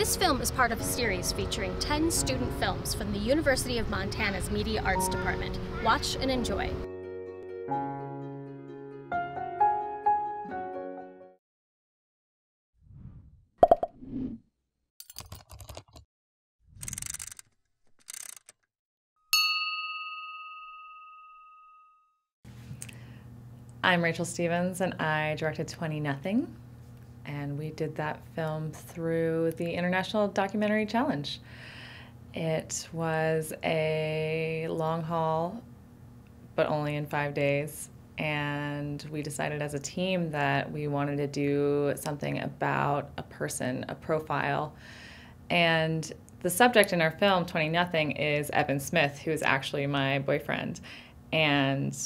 This film is part of a series featuring 10 student films from the University of Montana's Media Arts Department. Watch and enjoy. I'm Rachel Stevens, and I directed 20 Nothing. And we did that film through the International Documentary Challenge. It was a long haul, but only in five days. And we decided as a team that we wanted to do something about a person, a profile. And the subject in our film, 20 Nothing, is Evan Smith, who is actually my boyfriend. And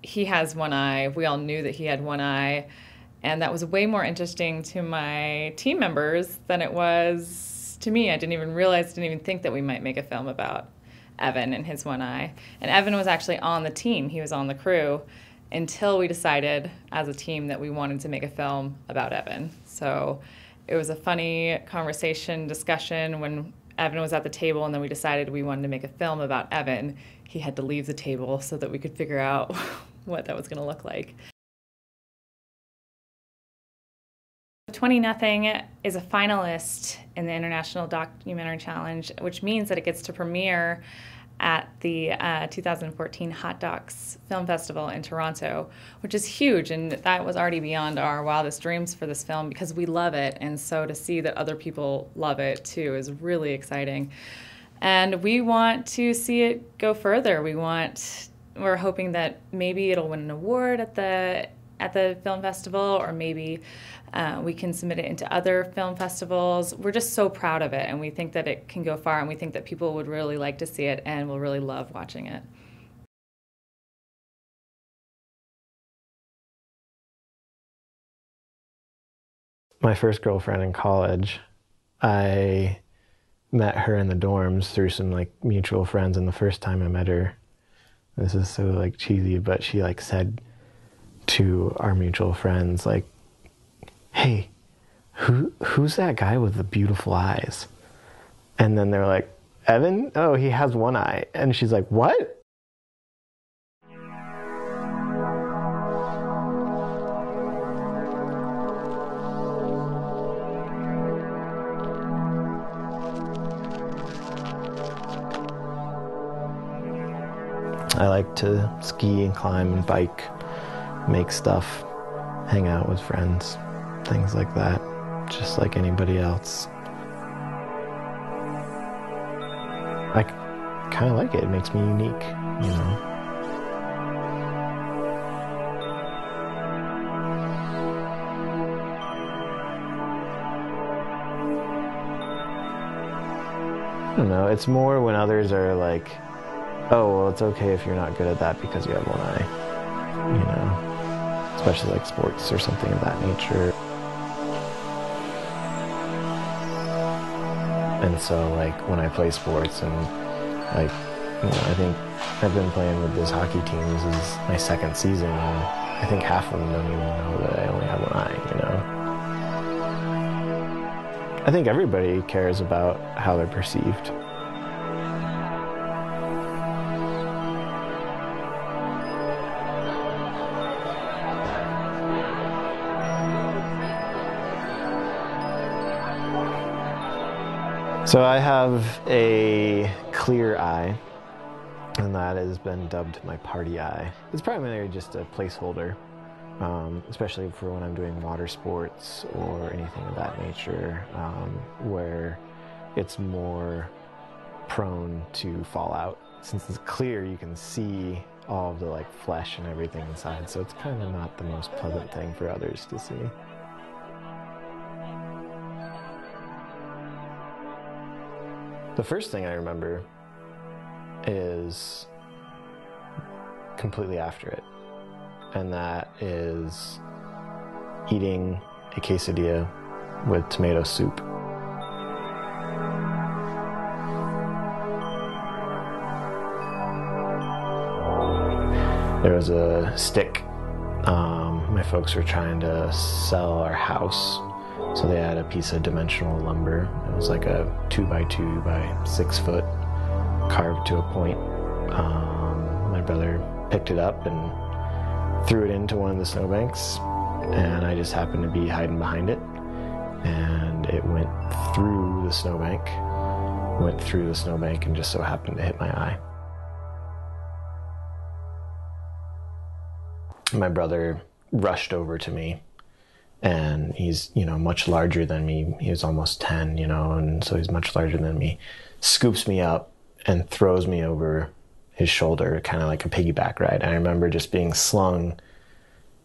he has one eye. We all knew that he had one eye. And that was way more interesting to my team members than it was to me. I didn't even realize, didn't even think that we might make a film about Evan and his one eye. And Evan was actually on the team, he was on the crew until we decided as a team that we wanted to make a film about Evan. So it was a funny conversation, discussion when Evan was at the table, and then we decided we wanted to make a film about Evan. He had to leave the table so that we could figure out what that was going to look like. 20 Nothing is a finalist in the International Documentary Challenge, which means that it gets to premiere at the uh, 2014 Hot Docs Film Festival in Toronto, which is huge. And that was already beyond our wildest dreams for this film because we love it. And so to see that other people love it too is really exciting. And we want to see it go further. We want we're hoping that maybe it'll win an award at the at the film festival, or maybe uh, we can submit it into other film festivals. We're just so proud of it, and we think that it can go far, and we think that people would really like to see it and will really love watching it. My first girlfriend in college, I met her in the dorms through some like mutual friends, and the first time I met her, this is so like cheesy, but she like said to our mutual friends like, "Hey, who who's that guy with the beautiful eyes?" And then they're like, "Evan? Oh, he has one eye." And she's like, "What?" I like to ski and climb and bike, make stuff, hang out with friends, things like that, just like anybody else. I kind of like it. It makes me unique, you know. I don't know. It's more when others are like, oh, well, it's okay if you're not good at that because you have one eye, you know, especially like sports or something of that nature. And so, like, when I play sports and, like, you know, I think I've been playing with this hockey team. This is my second season, and I think half of them don't even know that I only have one eye, you know? I think everybody cares about how they're perceived. So I have a clear eye, and that has been dubbed my party eye. It's primarily just a placeholder, um, especially for when I'm doing water sports or anything of that nature, um, where it's more prone to fall out. Since it's clear, you can see all of the like flesh and everything inside, so it's kind of not the most pleasant thing for others to see. The first thing I remember is completely after it, and that is eating a quesadilla with tomato soup. There was a stick. Um, my folks were trying to sell our house So they had a piece of dimensional lumber. It was like a two by two by six foot, carved to a point. Um, my brother picked it up and threw it into one of the snowbanks, and I just happened to be hiding behind it, and it went through the snowbank, went through the snowbank, and just so happened to hit my eye. My brother rushed over to me and he's you know much larger than me. He was almost 10 you know and so he's much larger than me. Scoops me up and throws me over his shoulder kind of like a piggyback ride. And i remember just being slung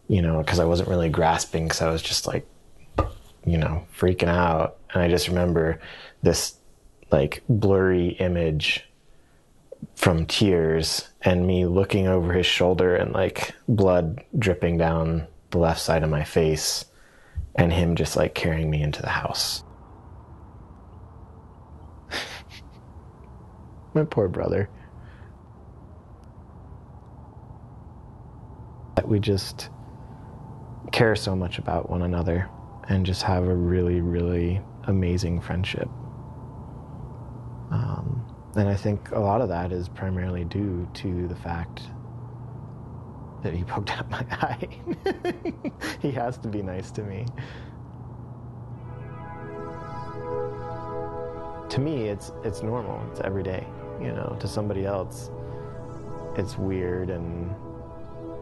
you know because i wasn't really grasping because i was just like you know freaking out. And i just remember this like blurry image from tears and me looking over his shoulder and like blood dripping down the left side of my face and him just like carrying me into the house. my poor brother. That we just care so much about one another and just have a really, really amazing friendship. Um, and I think a lot of that is primarily due to the fact that he poked out my eye. he has to be nice to me. To me, it's it's normal. It's every day. You know, to somebody else, it's weird and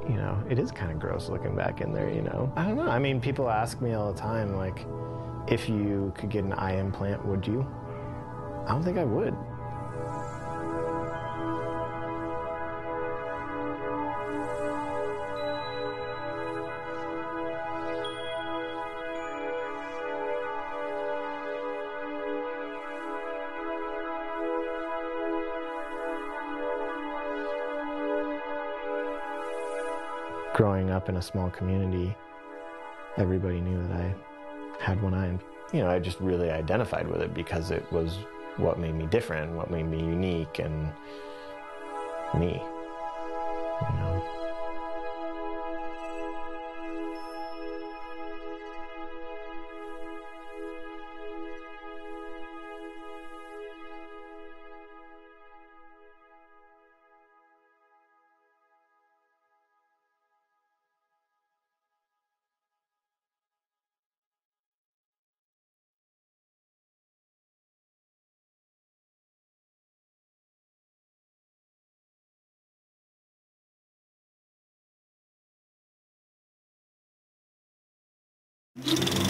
you know, it is kind of gross looking back in there. You know, I don't know. I mean, people ask me all the time, like, if you could get an eye implant, would you? I don't think I would. Growing up in a small community, everybody knew that I had one eye. You know, I just really identified with it because it was what made me different, what made me unique and me. You